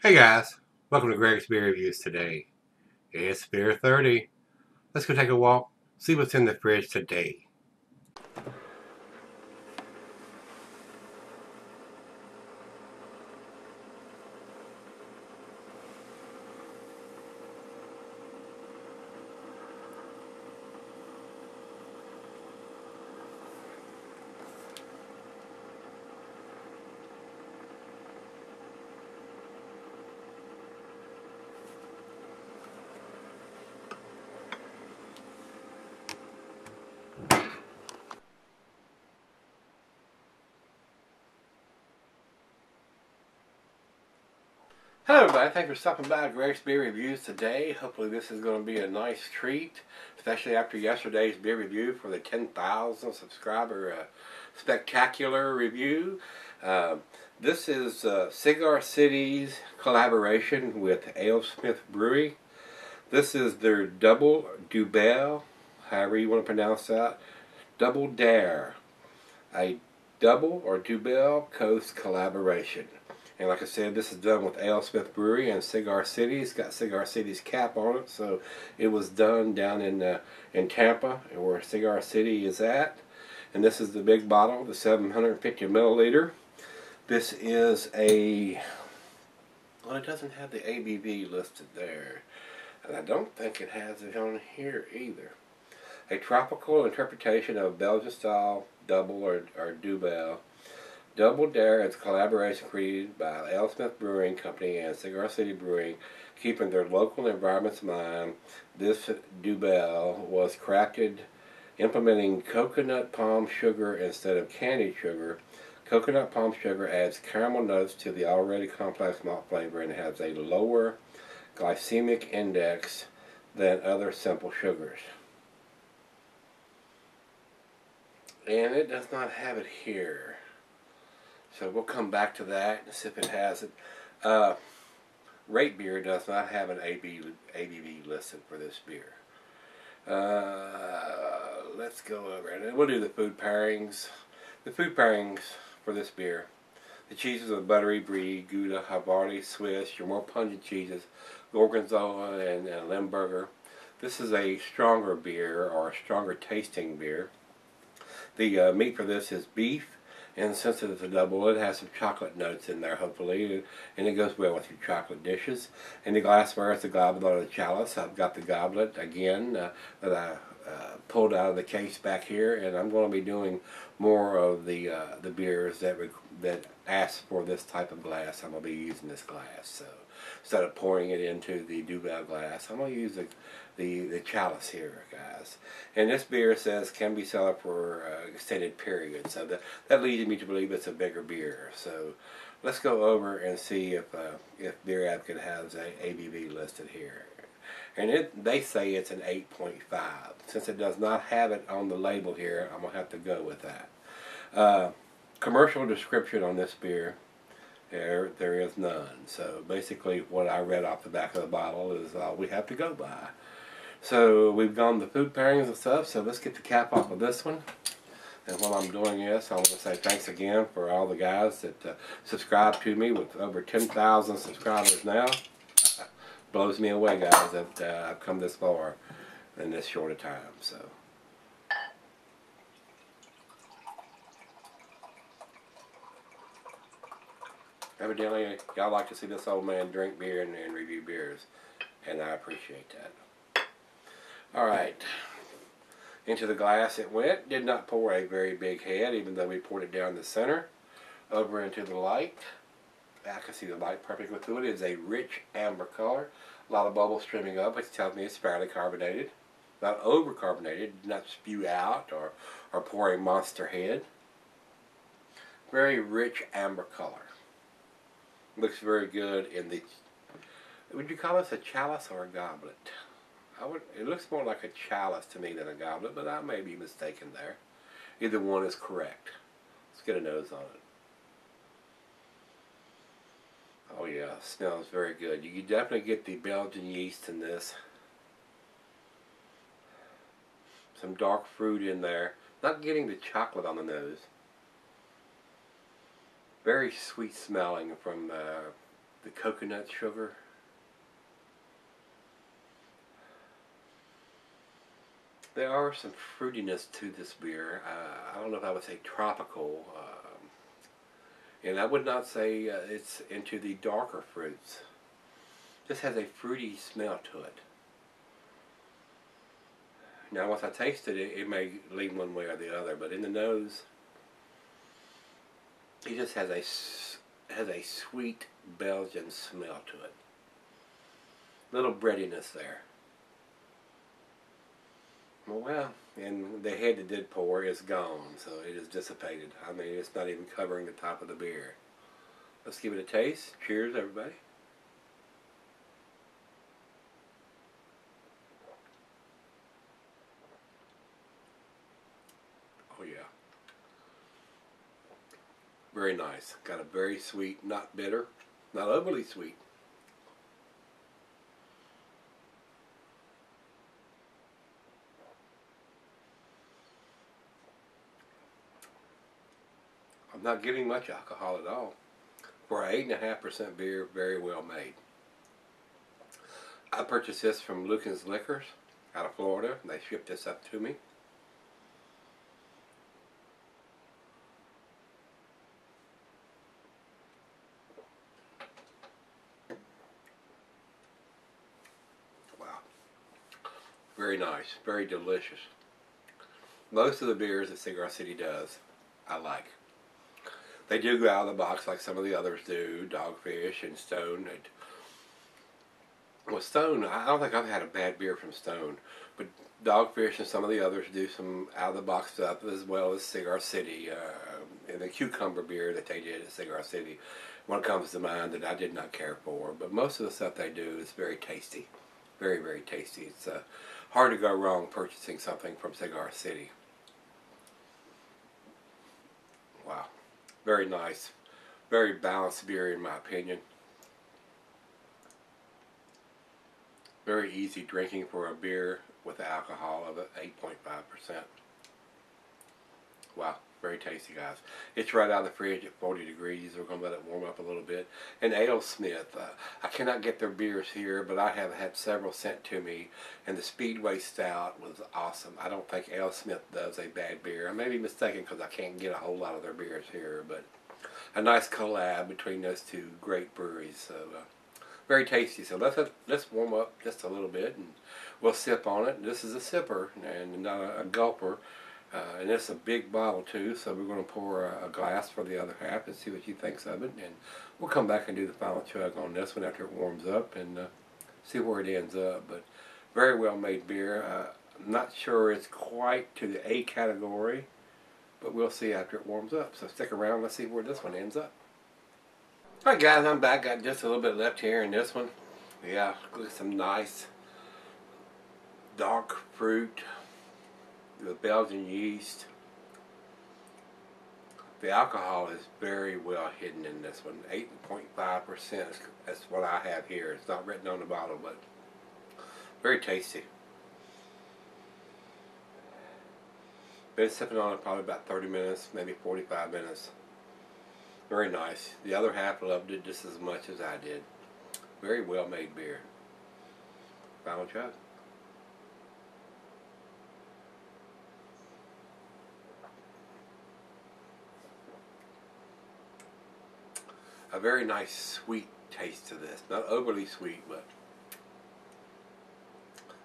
Hey guys, welcome to Greg's Beer Reviews today. It's Beer 30. Let's go take a walk, see what's in the fridge today. Hello everybody, thanks for stopping by Greg's Beer Reviews today. Hopefully this is going to be a nice treat, especially after yesterday's beer review for the 10,000 subscriber uh, spectacular review. Uh, this is uh, Cigar City's collaboration with AleSmith Brewery. This is their Double Dubbel, however you want to pronounce that, Double Dare, a double or Dubbel Coast collaboration. And like I said, this is done with AleSmith Brewery and Cigar City. It's got Cigar City's cap on it, so it was done down in uh, in Tampa, where Cigar City is at. And this is the big bottle, the 750 milliliter. This is a well, it doesn't have the ABV listed there, and I don't think it has it on here either. A tropical interpretation of Belgian style double or, or Dubbel Double Dare is a collaboration created by AleSmith Brewing Company and Cigar City Brewing, keeping their local environments in mind. This Dubbel was crafted implementing coconut palm sugar instead of candied sugar. Coconut palm sugar adds caramel notes to the already complex malt flavor and has a lower glycemic index than other simple sugars. And it does not have it here. So we'll come back to that and see if it has it. Uh, Rate Beer does not have an AB, ABV listed for this beer. Uh, let's go over it. We'll do the food pairings. The food pairings for this beer. The cheeses are buttery brie, Gouda, Havarti, Swiss, your more pungent cheeses, Gorgonzola and, and Limburger. This is a stronger beer or a stronger tasting beer. The uh, meat for this is beef, and since it's a double, it has some chocolate notes in there, hopefully, and it goes well with your chocolate dishes. And the glassware is the goblet or a chalice. I've got the goblet again uh, that I uh, pulled out of the case back here, and I'm going to be doing more of the uh, the beers that that ask for this type of glass. I'm going to be using this glass. So instead of pouring it into the Dubbel glass, I'm going to use the, the, the chalice here, guys. And this beer says can be sold for uh, extended period. So that, that leads me to believe it's a bigger beer. So let's go over and see if uh, if Beer Advocate has a ABV listed here. And it, they say it's an 8.5. Since it does not have it on the label here, I'm going to have to go with that. Uh, commercial description on this beer, there, there is none. So basically what I read off the back of the bottle is all we have to go by. So we've gone the food pairings and stuff, so let's get the cap off of this one. And while I'm doing this, I want to say thanks again for all the guys that uh, subscribe to me with over 10,000 subscribers now. Blows me away, guys, that uh, I've come this far in this short a time. So. Evidently, y'all like to see this old man drink beer and, and review beers, and I appreciate that. Alright, into the glass it went. Did not pour a very big head, even though we poured it down the center. Over into the light. I can see the light perfectly through it. It's a rich amber color. A lot of bubbles streaming up, which tells me it's fairly carbonated. Not over carbonated, not spew out or, or pour a monster head. Very rich amber color. Looks very good in the, would you call this a chalice or a goblet? I would, it looks more like a chalice to me than a goblet, but I may be mistaken there. Either one is correct. Let's get a nose on it. Oh yeah, smells very good. You definitely get the Belgian yeast in this. Some dark fruit in there. Not getting the chocolate on the nose very sweet smelling from uh, the coconut sugar. There are some fruitiness to this beer. Uh, I don't know if I would say tropical. Um, and I would not say uh, it's into the darker fruits. Just has a fruity smell to it. Now, once I tasted it, it may lean one way or the other, but in the nose, it just has a has a sweet Belgian smell to it. Little breadiness there. Well, and the head that did pour is gone, so it is dissipated. I mean, it's not even covering the top of the beer. Let's give it a taste. Cheers, everybody. Oh, yeah. Very nice. Got a very sweet, not bitter, not overly sweet. I'm not getting much alcohol at all. For an 8.5% beer, very well made. I purchased this from Lucan's Liquors out of Florida. And They shipped this up to me. Wow. Very nice. Very delicious. Most of the beers that Cigar City does, I like. They do go out of the box like some of the others do, Dogfish and Stone. Well, Stone, I don't think I've had a bad beer from Stone, but Dogfish and some of the others do some out of the box stuff as well as Cigar City. Uh, and the cucumber beer that they did at Cigar City, one comes to mind that I did not care for. But most of the stuff they do is very tasty, very very tasty. It's uh, hard to go wrong purchasing something from Cigar City. Wow. Very nice. Very balanced beer in my opinion. Very easy drinking for a beer with the alcohol of it, 8.5%. Wow, very tasty guys. It's right out of the fridge at 40 degrees. We're going to let it warm up a little bit. And AleSmith, uh, I cannot get their beers here, but I have had several sent to me. And the Speedway Stout was awesome. I don't think AleSmith does a bad beer. I may be mistaken because I can't get a whole lot of their beers here, but a nice collab between those two great breweries. So uh, very tasty. So let's let's warm up just a little bit, and we'll sip on it. This is a sipper and not a, a gulper. Uh, and it's a big bottle too, so we're going to pour a, a, glass for the other half and see what she thinks of it. And we'll come back and do the final chug on this one after it warms up and uh, see where it ends up. But very well made beer. Uh, I'm not sure it's quite to the A category, but we'll see after it warms up. So stick around, let's see where this one ends up. Alright guys, I'm back. Got just a little bit left here in this one. Yeah, look at some nice dark fruit the Belgian yeast. The alcohol is very well hidden in this one. 8.5% that's what I have here. It's not written on the bottle, but very tasty. Been sipping on it probably about 30 minutes, maybe 45 minutes. Very nice. The other half loved it just as much as I did. Very well made beer. Final chug. A very nice sweet taste to this. Not overly sweet, but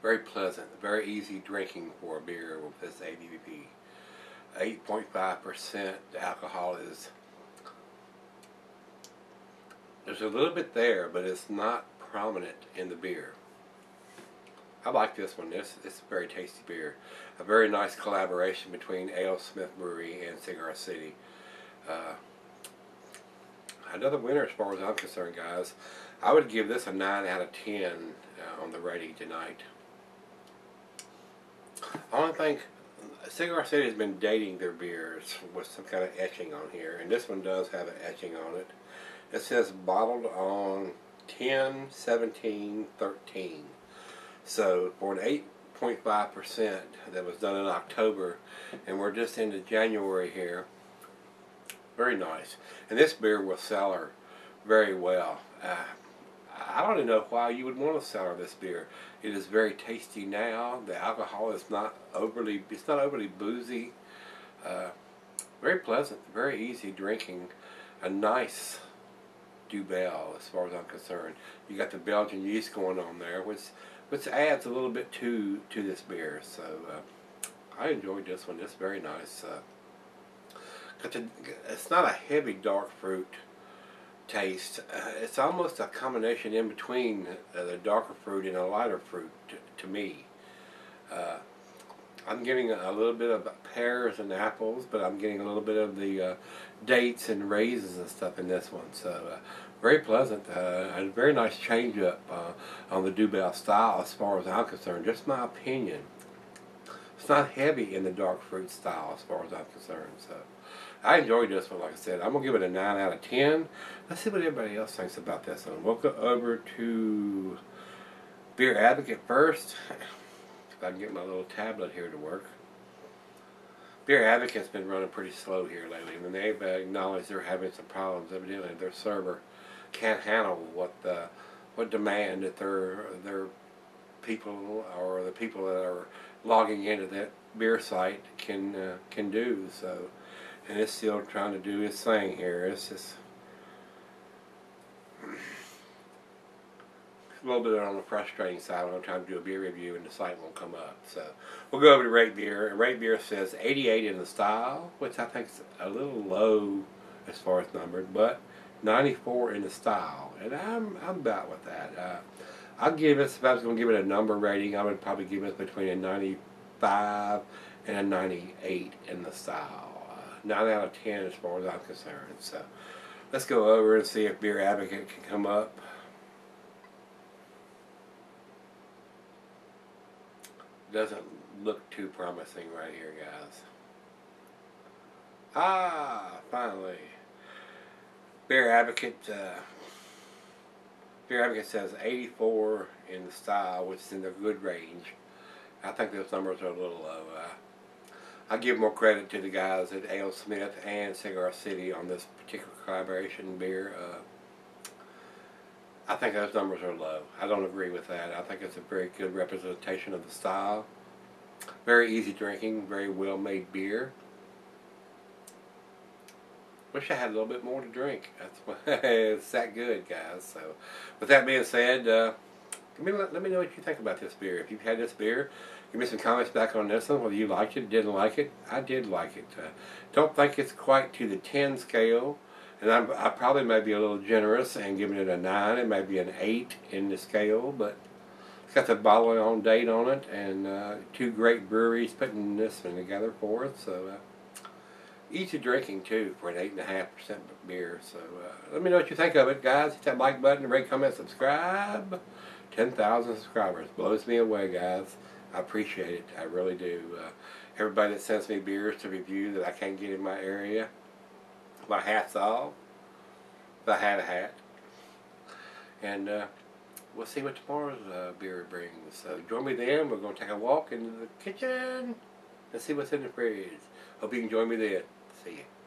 very pleasant. Very easy drinking for a beer with this ABV. 8.5% alcohol is there's a little bit there, but it's not prominent in the beer. I like this one. This it's a very tasty beer. A very nice collaboration between AleSmith Brewery and Cigar City. Uh, another winner as far as I'm concerned, guys. I would give this a 9 out of 10 uh, on the rating tonight. I don't think Cigar City has been dating their beers with some kind of etching on here, and this one does have an etching on it. It says bottled on 10, 17, 13. So for an 8.5% that was done in October, and we're just into January here, very nice. And this beer will cellar very well. Uh, I don't even know why you would want to sour this beer. It is very tasty now. The alcohol is not overly, it's not overly boozy. Uh, very pleasant, very easy drinking. A nice Dubbel as far as I'm concerned. You got the Belgian yeast going on there, which which adds a little bit to to this beer. So uh, I enjoyed this one. It's very nice. Uh, it's not a heavy dark fruit taste. Uh, it's almost a combination in between uh, the darker fruit and a lighter fruit to, me. Uh, I'm getting a little bit of pears and apples, but I'm getting a little bit of the uh, dates and raisins and stuff in this one. So uh, very pleasant uh, and very nice change up on the Dubbel style as far as I'm concerned. Just my opinion. It's not heavy in the dark fruit style as far as I'm concerned. So I enjoyed this one, like I said. I'm going to give it a 9 out of 10. Let's see what everybody else thinks about this one. We'll go over to Beer Advocate first. If I can get my little tablet here to work. Beer Advocate's been running pretty slow here lately. Mean, they've acknowledged they're having some problems. Evidently, their server can't handle what the what demand that their their people or the people that are logging into that beer site can uh, can do. So, and it's still trying to do its thing here. It's just a little bit on the frustrating side when I'm trying to do a beer review and the site won't come up. So we'll go over to Rate Beer. And Rate Beer says 88 in the style, which I think is a little low as far as numbered, but 94 in the style. And I'm, I'm about with that. Uh, I'll give it, if I was going to give it a number rating, I would probably give it between a 95 and a 98 in the style. Uh, 9 out of 10 as far as I'm concerned. So let's go over and see if Beer Advocate can come up. doesn't look too promising right here, guys. Ah, finally. Beer Advocate, uh, Beer Advocate says 84 in the style, which is in the good range. I think those numbers are a little low. Uh, I give more credit to the guys at AleSmith and Cigar City on this particular collaboration beer. Uh, I think those numbers are low. I don't agree with that. I think it's a very good representation of the style. Very easy drinking, very well made beer. Wish I had a little bit more to drink. That's why it's that good, guys. So, with that being said, uh, me, let, let me know what you think about this beer. If you've had this beer, give me some comments back on this one, whether you liked it, didn't like it. I did like it. Uh, don't think it's quite to the 10 scale and I'm, I probably may be a little generous and giving it a 9. It may be an 8 in the scale, but it's got the bottle on date on it, and uh, two great breweries putting this one together for us. So uh, easy drinking, too, for an 8.5% beer. So uh, let me know what you think of it, guys. Hit that like button, rate, comment, subscribe. 10,000 subscribers. Blows me away, guys. I appreciate it. I really do. Uh, everybody that sends me beers to review that I can't get in my area, my hat's off. I had a hat. And uh, we'll see what tomorrow's uh, beer brings. So join me then. We're going to take a walk into the kitchen and see what's in the fridge. Hope you can join me then. See you.